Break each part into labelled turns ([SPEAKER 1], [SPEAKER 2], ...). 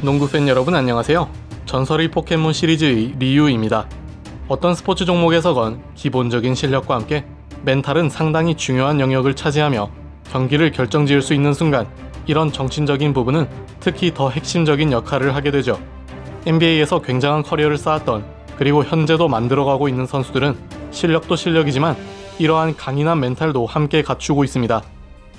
[SPEAKER 1] 농구팬 여러분 안녕하세요. 전설의 포켓몬 시리즈의 리유입니다. 어떤 스포츠 종목에서건 기본적인 실력과 함께 멘탈은 상당히 중요한 영역을 차지하며 경기를 결정지을 수 있는 순간 이런 정신적인 부분은 특히 더 핵심적인 역할을 하게 되죠. NBA에서 굉장한 커리어를 쌓았던 그리고 현재도 만들어가고 있는 선수들은 실력도 실력이지만 이러한 강인한 멘탈도 함께 갖추고 있습니다.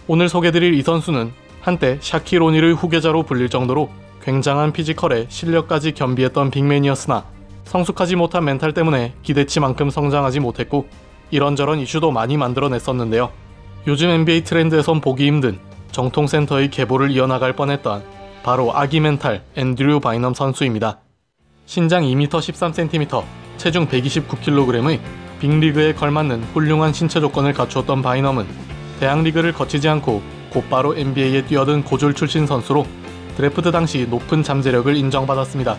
[SPEAKER 1] 오늘 소개드릴 이 선수는 한때 샤킬 오닐의 후계자로 불릴 정도로 굉장한 피지컬에 실력까지 겸비했던 빅맨이었으나 성숙하지 못한 멘탈 때문에 기대치만큼 성장하지 못했고 이런저런 이슈도 많이 만들어냈었는데요. 요즘 NBA 트렌드에선 보기 힘든 정통 센터의 계보를 이어나갈 뻔했던 바로 아기 멘탈 앤드류 바이넘 선수입니다. 신장 2m 13cm, 체중 129kg의 빅리그에 걸맞는 훌륭한 신체 조건을 갖추었던 바이넘은 대학 리그를 거치지 않고 곧바로 NBA에 뛰어든 고졸 출신 선수로 드래프트 당시 높은 잠재력을 인정받았습니다.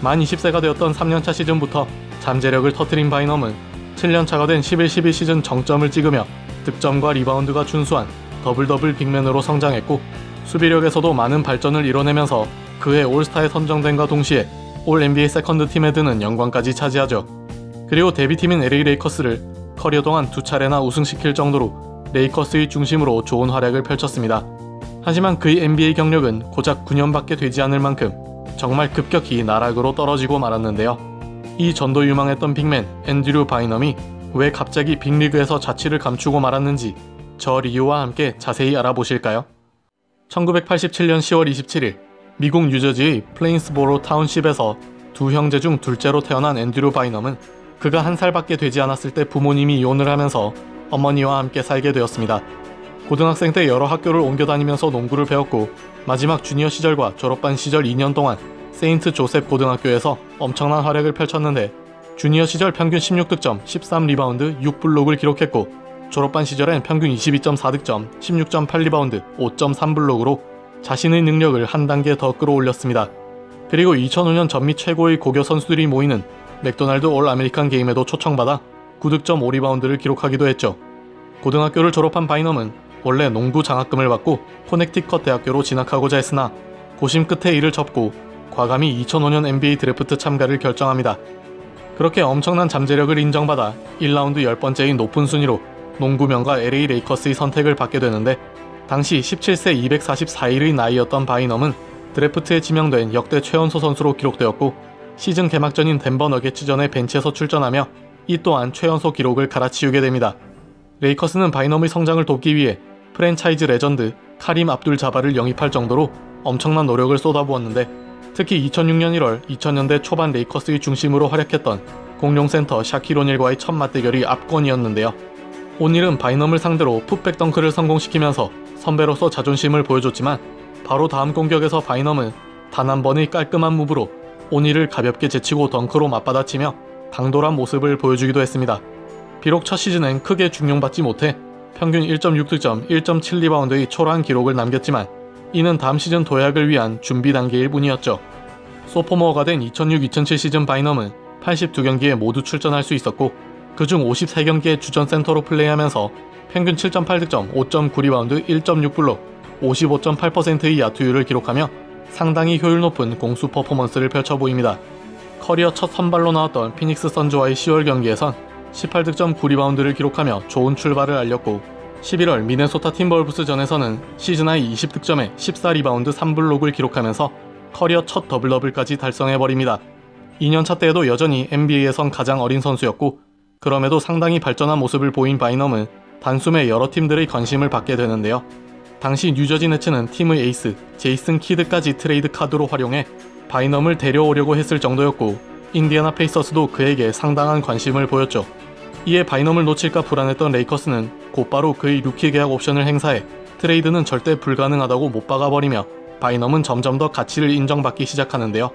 [SPEAKER 1] 만 20세가 되었던 3년차 시즌부터 잠재력을 터트린 바이넘은 7년차가 된 11-12 시즌 정점을 찍으며 득점과 리바운드가 준수한 더블 더블 빅맨으로 성장했고 수비력에서도 많은 발전을 이뤄내면서 그해 올스타에 선정된과 동시에 올 NBA 세컨드 팀에 드는 영광까지 차지하죠. 그리고 데뷔팀인 LA 레이커스를 커리어 동안 두 차례나 우승시킬 정도로 레이커스의 중심으로 좋은 활약을 펼쳤습니다. 하지만 그의 NBA 경력은 고작 9년밖에 되지 않을 만큼 정말 급격히 나락으로 떨어지고 말았는데요. 이 전도 유망했던 빅맨 앤드류 바이넘이 왜 갑자기 빅리그에서 자취를 감추고 말았는지 그 이유와 함께 자세히 알아보실까요? 1987년 10월 27일 미국 뉴저지의 플레인스보로 타운십에서 두 형제 중 둘째로 태어난 앤드류 바이넘은 그가 한 살밖에 되지 않았을 때 부모님이 이혼을 하면서 어머니와 함께 살게 되었습니다. 고등학생 때 여러 학교를 옮겨 다니면서 농구를 배웠고 마지막 주니어 시절과 졸업반 시절 2년 동안 세인트 조셉 고등학교에서 엄청난 활약을 펼쳤는데 주니어 시절 평균 16득점, 13리바운드, 6블록을 기록했고 졸업반 시절엔 평균 22.4득점, 16.8리바운드, 5.3블록으로 자신의 능력을 한 단계 더 끌어올렸습니다. 그리고 2005년 전미 최고의 고교 선수들이 모이는 맥도날드 올 아메리칸 게임에도 초청받아 9득점 5리바운드를 기록하기도 했죠. 고등학교를 졸업한 바이넘은 원래 농구 장학금을 받고 코넥티컷 대학교로 진학하고자 했으나 고심 끝에 이를 접고 과감히 2005년 NBA 드래프트 참가를 결정합니다. 그렇게 엄청난 잠재력을 인정받아 1라운드 10번째인 높은 순위로 농구명가 LA 레이커스의 선택을 받게 되는데 당시 17세 244일의 나이였던 바이넘은 드래프트에 지명된 역대 최연소 선수로 기록되었고 시즌 개막전인 덴버 너게츠전에 벤치에서 출전하며 이 또한 최연소 기록을 갈아치우게 됩니다. 레이커스는 바이넘의 성장을 돕기 위해 프랜차이즈 레전드 카림 압둘 자바를 영입할 정도로 엄청난 노력을 쏟아부었는데 특히 2006년 1월 2000년대 초반 레이커스의 중심으로 활약했던 공룡센터 샤킬 오닐과의 첫 맞대결이 압권이었는데요. 오닐은 바이넘을 상대로 putback 덩크를 성공시키면서 선배로서 자존심을 보여줬지만 바로 다음 공격에서 바이넘은 단 한 번의 깔끔한 move로 오닐을 가볍게 제치고 덩크로 맞받아치며 당돌한 모습을 보여주기도 했습니다. 비록 첫 시즌엔 크게 중용받지 못해 평균 1.6득점, 1.7리바운드의 초라한 기록을 남겼지만 이는 다음 시즌 도약을 위한 준비 단계일 뿐이었죠. sophomore가 된 2006-2007 시즌 바이넘은 82경기에 모두 출전할 수 있었고 그중 53경기에 주전 센터로 플레이하면서 평균 7.8득점, 5.9리바운드, 1.6블록, 55.8%의 야투율을 기록하며 상당히 효율 높은 공수 퍼포먼스를 펼쳐 보입니다. 커리어 첫 선발로 나왔던 피닉스 선즈와의 10월 경기에선 18득점 9리바운드를 기록하며 좋은 출발을 알렸고 11월 미네소타 팀버울브스전에서는 시즌 high 20득점에 14리바운드 3블록을 기록하면서 커리어 첫 double double까지 달성해버립니다. 2년차 때에도 여전히 NBA에선 가장 어린 선수였고 그럼에도 상당히 발전한 모습을 보인 바이넘은 단숨에 여러 팀들의 관심을 받게 되는데요. 당시 뉴저지 네츠는 팀의 에이스 제이슨 키드까지 트레이드 카드로 활용해 바이넘을 데려오려고 했을 정도였고 인디애나 페이서스도 그에게 상당한 관심을 보였죠. 이에 바이넘을 놓칠까 불안했던 레이커스는 곧바로 그의 루키 계약 옵션을 행사해 트레이드는 절대 불가능하다고 못 박아버리며 바이넘은 점점 더 가치를 인정받기 시작하는데요.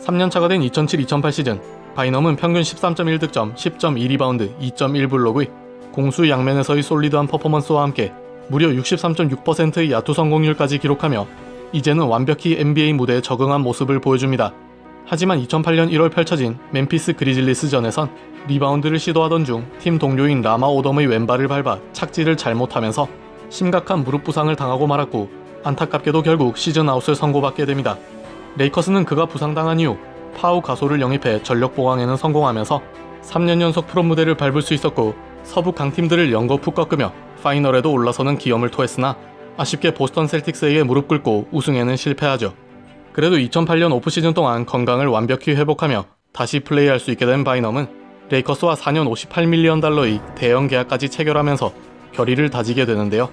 [SPEAKER 1] 3년차가 된 2007-2008 시즌 바이넘은 평균 13.1득점, 10.2리바운드, 2.1블록의 공수 양면에서의 solid한 퍼포먼스와 함께 무려 63.6%의 야투 성공률까지 기록하며 이제는 완벽히 NBA 무대에 적응한 모습을 보여줍니다. 하지만 2008년 1월 펼쳐진 멤피스 그리즐리스전에선 리바운드를 시도하던 중 팀 동료인 라마 오덤의 왼발을 밟아 착지를 잘못하면서 심각한 무릎 부상을 당하고 말았고 안타깝게도 결국 시즌 아웃을 선고받게 됩니다. 레이커스는 그가 부상당한 이후 파우 가솔을 영입해 전력 보강에는 성공하면서 3년 연속 플옵 무대를 밟을 수 있었고 서부 강팀들을 연거푸 꺾으며 final에도 올라서는 기염을 토했으나 아쉽게 보스턴 셀틱스에게 무릎 꿇고 우승에는 실패하죠. 그래도 2008년 off-season 동안 건강을 완벽히 회복하며 다시 플레이할 수 있게 된 바이넘은 레이커스와 4년 58 million 달러의 대형 계약까지 체결하면서 결의를 다지게 되는데요.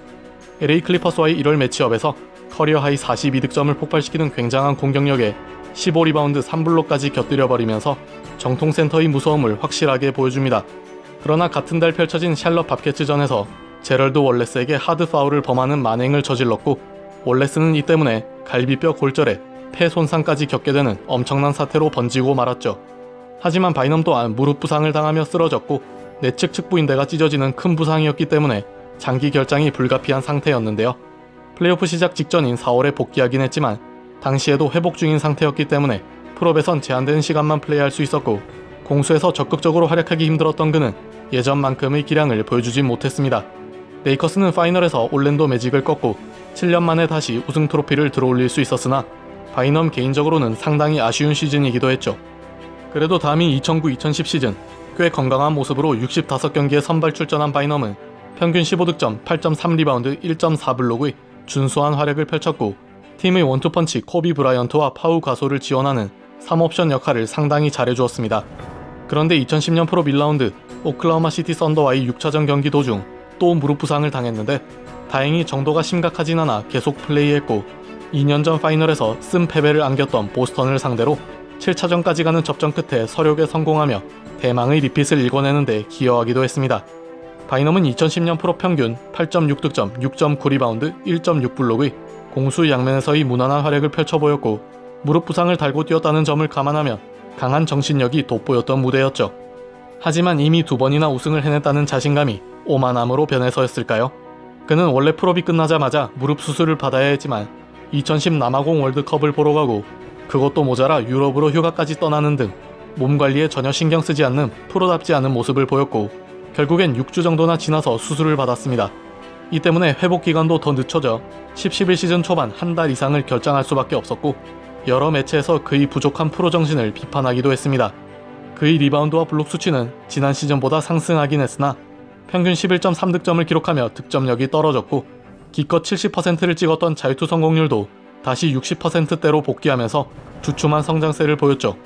[SPEAKER 1] LA 클리퍼스와의 1월 matchup에서 커리어 high 42득점을 폭발시키는 굉장한 공격력에 15리바운드 3블록까지 곁들여버리면서 정통 센터의 무서움을 확실하게 보여줍니다. 그러나 같은 달 펼쳐진 샬럿 밥캐츠전에서 제럴드 월레스에게 hard 파울을 범하는 만행을 저질렀고 월레스는 이 때문에 갈비뼈 골절에 폐 손상까지 겪게 되는 엄청난 사태로 번지고 말았죠. 하지만 바이넘 또한 무릎 부상을 당하며 쓰러졌고 내측 측부인대가 찢어지는 큰 부상이었기 때문에 장기 결장이 불가피한 상태였는데요. 플레이오프 시작 직전인 4월에 복귀하긴 했지만 당시에도 회복 중인 상태였기 때문에 프롭에선 제한된 시간만 플레이할 수 있었고 공수에서 적극적으로 활약하기 힘들었던 그는 예전만큼의 기량을 보여주지 못했습니다. 레이커스는 final에서 올랜도 매직을 꺾고 7년 만에 다시 우승 트로피를 들어올릴 수 있었으나 바이넘 개인적으로는 상당히 아쉬운 시즌이기도 했죠. 그래도 다음인 2009-2010 시즌 꽤 건강한 모습으로 65경기에 선발 출전한 바이넘은 평균 15득점, 8.3리바운드, 1.4블록의 준수한 활약을 펼쳤고 팀의 원투펀치 코비 브라이언트와 파우 가솔을 지원하는 3옵션 역할을 상당히 잘해주었습니다. 그런데 2010년 플옵 1라운드 오클라호마 시티 썬더와의 6차전 경기 도중 또 무릎 부상을 당했는데 다행히 정도가 심각하진 않아 계속 플레이했고 2년 전 final에서 쓴 패배를 안겼던 보스턴을 상대로 7차전까지 가는 접전 끝에 설욕에 성공하며 대망의 repeat을 일궈내는데 기여하기도 했습니다. 바이넘은 2010년 플옵 평균 8.6 득점, 6.9 리바운드, 1.6 블록의 공수 양면에서의 무난한 활약을 펼쳐 보였고 무릎 부상을 달고 뛰었다는 점을 감안하면 강한 정신력이 돋보였던 무대였죠. 하지만 이미 두 번이나 우승을 해냈다는 자신감이 오만함으로 변해서였을까요? 그는 원래 프로비 끝나자마자 무릎 수술을 받아야 했지만 2010 남아공 월드컵을 보러 가고 그것도 모자라 유럽으로 휴가까지 떠나는 등 몸 관리에 전혀 신경 쓰지 않는 프로답지 않은 모습을 보였고 결국엔 6주 정도나 지나서 수술을 받았습니다. 이 때문에 회복 기간도 더 늦춰져 10-11 시즌 초반 한 달 이상을 결장할 수밖에 없었고 여러 매체에서 그의 부족한 프로 정신을 비판하기도 했습니다. 그의 리바운드와 블록 수치는 지난 시즌보다 상승하긴 했으나 평균 11.3득점을 기록하며 득점력이 떨어졌고 기껏 70%를 찍었던 자유투 성공률도 다시 60%대로 복귀하면서 주춤한 성장세를 보였죠.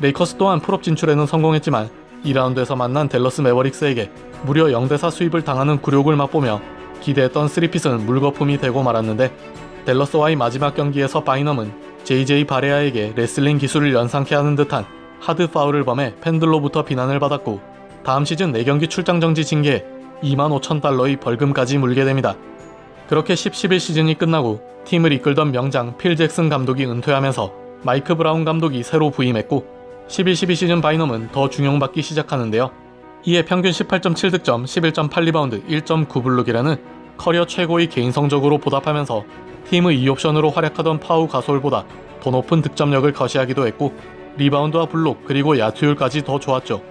[SPEAKER 1] 레이커스 또한 플옵 진출에는 성공했지만 2라운드에서 만난 델러스 매버릭스에게 무려 0대4 sweep을 당하는 굴욕을 맛보며 기대했던 3peat은 물거품이 되고 말았는데 델러스와의 마지막 경기에서 바이넘은 JJ 바레아에게 레슬링 기술을 연상케 하는 듯한 hard 파울을 범해 팬들로부터 비난을 받았고 다음 시즌 4경기 출장 정지 징계에 2만 5천 달러의 벌금까지 물게 됩니다. 그렇게 10-11 시즌이 끝나고 팀을 이끌던 명장 필 잭슨 감독이 은퇴하면서 마이크 브라운 감독이 새로 부임했고 11-12 시즌 바이넘은 더 중용받기 시작하는데요. 이에 평균 18.7득점, 11.8리바운드, 1.9블록이라는 커리어 최고의 개인 성적으로 보답하면서 팀의 2옵션으로 활약하던 파우 가솔보다 더 높은 득점력을 과시하기도 했고 리바운드와 블록 그리고 야투율까지 더 좋았죠.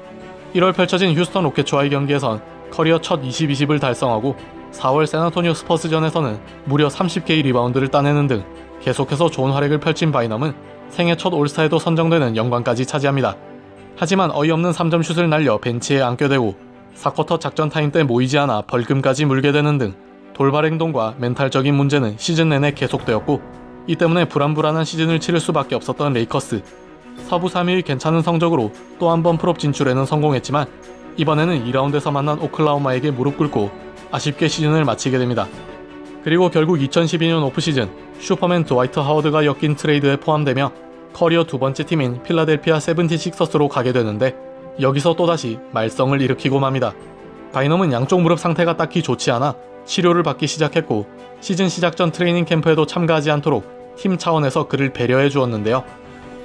[SPEAKER 1] 1월 펼쳐진 휴스턴 로켓츠와의 경기에선 커리어 첫 20-20을 달성하고 4월 샌안토니오 스퍼스전에서는 무려 30개의 리바운드를 따내는 등 계속해서 좋은 활약을 펼친 바이넘은 생애 첫 올스타에도 선정되는 영광까지 차지합니다. 하지만 어이없는 3점 슛을 날려 벤치에 앉게 되고 4쿼터 작전 타임 때 모이지 않아 벌금까지 물게 되는 등 돌발 행동과 멘탈적인 문제는 시즌 내내 계속되었고 이 때문에 불안불안한 시즌을 치를 수밖에 없었던 레이커스 서부 3위의 괜찮은 성적으로 또 한 번 플옵 진출에는 성공했지만 이번에는 2라운드에서 만난 오클라호마에게 무릎 꿇고 아쉽게 시즌을 마치게 됩니다. 그리고 결국 2012년 오프시즌 슈퍼맨 드와이트 하워드가 엮인 트레이드에 포함되며 커리어 두 번째 팀인 필라델피아 세븐티식서스로 가게 되는데 여기서 또다시 말썽을 일으키고 맙니다. 바이넘은 양쪽 무릎 상태가 딱히 좋지 않아 치료를 받기 시작했고 시즌 시작 전 트레이닝 캠프에도 참가하지 않도록 팀 차원에서 그를 배려해 주었는데요.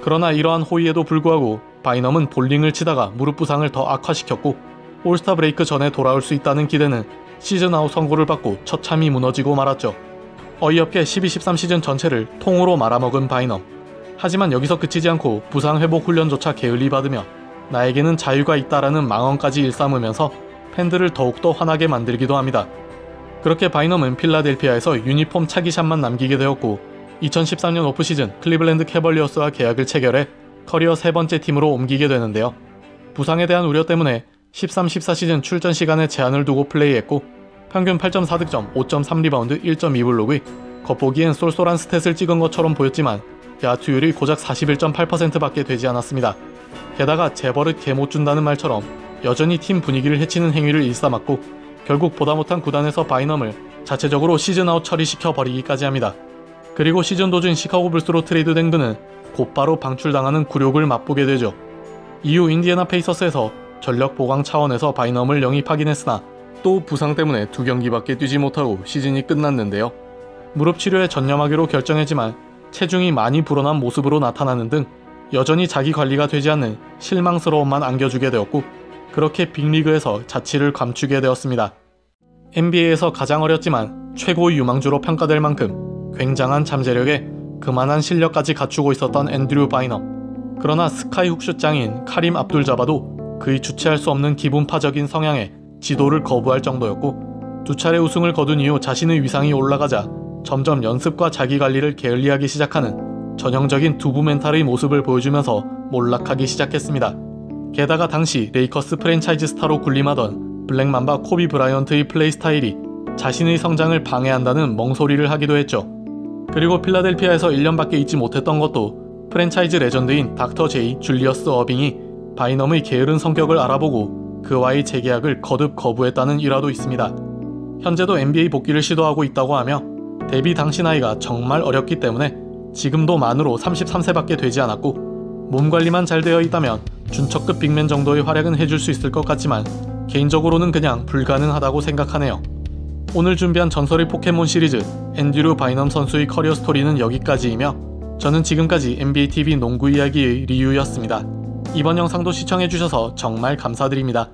[SPEAKER 1] 그러나 이러한 호의에도 불구하고 바이넘은 볼링을 치다가 무릎 부상을 더 악화시켰고 올스타 브레이크 전에 돌아올 수 있다는 기대는 시즌 아웃 선고를 받고 처참히 무너지고 말았죠. 어이없게 12-13 시즌 전체를 통으로 말아먹은 바이넘. 하지만 여기서 그치지 않고 부상 회복 훈련조차 게을리 받으며 나에게는 자유가 있다라는 망언까지 일삼으면서 팬들을 더욱더 화나게 만들기도 합니다. 그렇게 바이넘은 필라델피아에서 유니폼 착의샷만 남기게 되었고 2013년 오프시즌 클리블랜드 캐벌리어스와 계약을 체결해 커리어 세 번째 팀으로 옮기게 되는데요. 부상에 대한 우려 때문에 13-14 시즌 출전 시간에 제한을 두고 플레이했고 평균 8.4득점, 5.3리바운드, 1.2블록의 겉보기엔 쏠쏠한 스탯을 찍은 것처럼 보였지만 야투율이 고작 41.8%밖에 되지 않았습니다. 게다가 제 버릇 개 못 준다는 말처럼 여전히 팀 분위기를 해치는 행위를 일삼았고 결국 보다 못한 구단에서 바이넘을 자체적으로 시즌아웃 처리시켜 버리기까지 합니다. 그리고 시즌 도중 시카고 불스로 트레이드된 그는 곧바로 방출당하는 굴욕을 맛보게 되죠. 이후 인디애나 페이서스에서 전력 보강 차원에서 바이넘을 영입하긴 했으나 또 부상 때문에 두 경기밖에 뛰지 못하고 시즌이 끝났는데요. 무릎 치료에 전념하기로 결정했지만 체중이 많이 불어난 모습으로 나타나는 등 여전히 자기 관리가 되지 않는 실망스러움만 안겨주게 되었고 그렇게 빅리그에서 자취를 감추게 되었습니다. NBA에서 가장 어렸지만 최고의 유망주로 평가될 만큼 굉장한 잠재력에 그만한 실력까지 갖추고 있었던 앤드류 바이넘. 그러나 스카이 훅슛 장인 카림 압둘 자바도 그의 주체할 수 없는 기분파적인 성향에 지도를 거부할 정도였고 두 차례 우승을 거둔 이후 자신의 위상이 올라가자 점점 연습과 자기 관리를 게을리하기 시작하는 전형적인 두부 멘탈의 모습을 보여주면서 몰락하기 시작했습니다. 게다가 당시 레이커스 프랜차이즈 스타로 군림하던 블랙맘바 코비 브라이언트의 플레이 스타일이 자신의 성장을 방해한다는 멍소리를 하기도 했죠. 그리고 필라델피아에서 1년밖에 있지 못했던 것도 프랜차이즈 레전드인 닥터 제이 줄리어스 어빙이 바이넘의 게으른 성격을 알아보고 그와의 재계약을 거듭 거부했다는 일화도 있습니다. 현재도 NBA 복귀를 시도하고 있다고 하며 데뷔 당시 나이가 정말 어렸기 때문에 지금도 만으로 33세밖에 되지 않았고 몸 관리만 잘 되어 있다면 준척급 빅맨 정도의 활약은 해줄 수 있을 것 같지만 개인적으로는 그냥 불가능하다고 생각하네요. 오늘 준비한 전설의 포켓몬 시리즈 앤드류 바이넘 선수의 커리어 스토리는 여기까지이며 저는 지금까지 NBATV 농구 이야기의 리유였습니다. 이번 영상도 시청해주셔서 정말 감사드립니다.